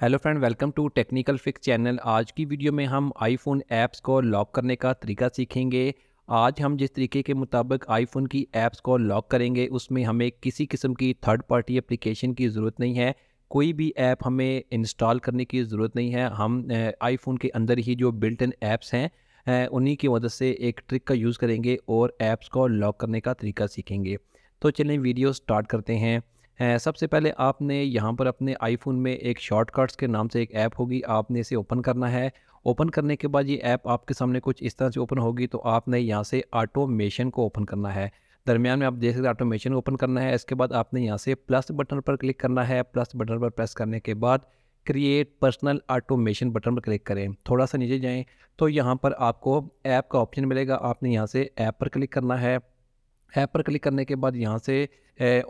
Hello friend welcome to technical fix channel आज की video में हम आईफोन ऐप्स को लॉक करने का तरीका सीखेंगे। आज हम जिस तरीके के मुताबिक आईफोन की ऐप्स को लॉक करेंगे, उसमें हमें किसी किस्म की थर्ड पार्टी एप्लीकेशन की ज़रूरत नहीं है। कोई भी ऐप हमें इंस्टॉल करने की ज़रूरत नहीं है। हम आईफोन के अंदर ही जो बिल्ट इन ऐप्स हैं उन्हीं की मदद से एक ट्रिक का यूज़ करेंगे और ऐप्स को लॉक करने का तरीका सीखेंगे। तो चलें वीडियो स्टार्ट करते हैं। सबसे पहले आपने यहाँ पर अपने आईफोन में एक शॉर्टकट्स के नाम से एक ऐप होगी, आपने इसे ओपन करना है। ओपन करने के बाद ये ऐप आपके सामने कुछ इस तरह से ओपन होगी तो आपने यहाँ से ऑटोमेशन को ओपन करना है। दरमियान में आप देख सकते हैं ऑटोमेशन ओपन करना है, इसके बाद आपने यहाँ से प्लस बटन पर क्लिक करना है। प्लस बटन पर प्रेस करने के बाद क्रिएट पर्सनल ऑटोमेशन बटन पर क्लिक करें। थोड़ा सा नीचे जाएँ तो यहाँ पर आपको ऐप का ऑप्शन मिलेगा। आपने यहाँ से ऐप पर क्लिक करना है। ऐप पर क्लिक करने के बाद यहाँ से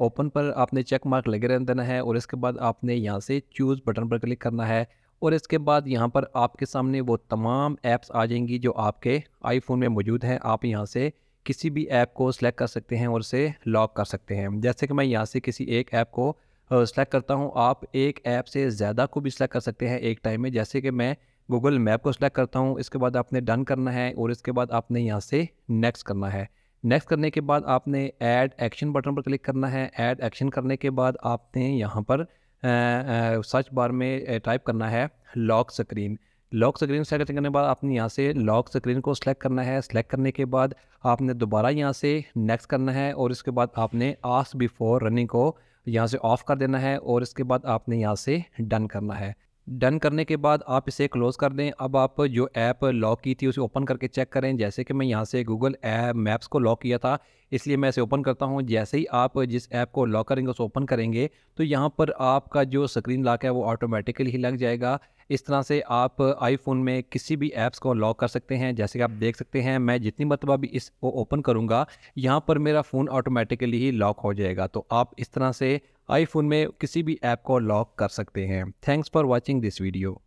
ओपन पर आपने चेक मार्क लगे रहने देना है और इसके बाद आपने यहाँ से चूज़ बटन पर क्लिक करना है और इसके बाद यहाँ पर आपके सामने वो तमाम ऐप्स आ जाएँगी जो आपके आईफोन में मौजूद हैं। आप यहाँ से किसी भी ऐप को सिलेक्ट कर सकते हैं और उसे लॉक कर सकते हैं। जैसे कि मैं यहाँ से किसी एक ऐप को सिलेक्ट करता हूँ, आप एक ऐप से ज़्यादा को भी सिलेक्ट कर सकते हैं एक टाइम में। जैसे कि मैं गूगल मैप को सिलेक्ट करता हूँ, इसके बाद आपने डन करना है और इसके बाद आपने यहाँ से नेक्स्ट करना है। नेक्स्ट करने के बाद आपने ऐड एक्शन बटन पर क्लिक करना है। ऐड एक्शन करने के बाद आपने यहाँ पर सर्च बार में टाइप करना है lock screen lock screen select करने के बाद आपने यहाँ से लॉक स्क्रीन को सिलेक्ट करना है। सिलेक्ट करने के बाद आपने दोबारा यहाँ से नेक्स्ट करना है और इसके बाद आपने आस बिफोर रनिंग को यहाँ से ऑफ़ कर देना है और इसके बाद आपने यहाँ से डन करना है। डन करने के बाद आप इसे क्लोज़ कर दें। अब आप जो ऐप लॉक की थी, उसे ओपन करके चेक करें। जैसे कि मैं यहाँ से गूगल ऐप मैप्स को लॉक किया था, इसलिए मैं इसे ओपन करता हूँ। जैसे ही आप जिस ऐप को लॉक करेंगे, उसे ओपन करेंगे तो यहाँ पर आपका जो स्क्रीन लॉक है, वो ऑटोमेटिकली ही लग जाएगा। इस तरह से आप आईफोन में किसी भी ऐप्स को लॉक कर सकते हैं। जैसे कि आप देख सकते हैं, मैं जितनी मरतबा भी इसको ओपन करूँगा, यहाँ पर मेरा फ़ोन ऑटोमेटिकली ही लॉक हो जाएगा। तो आप इस तरह से आईफोन में किसी भी ऐप को लॉक कर सकते हैं। Thanks for watching this video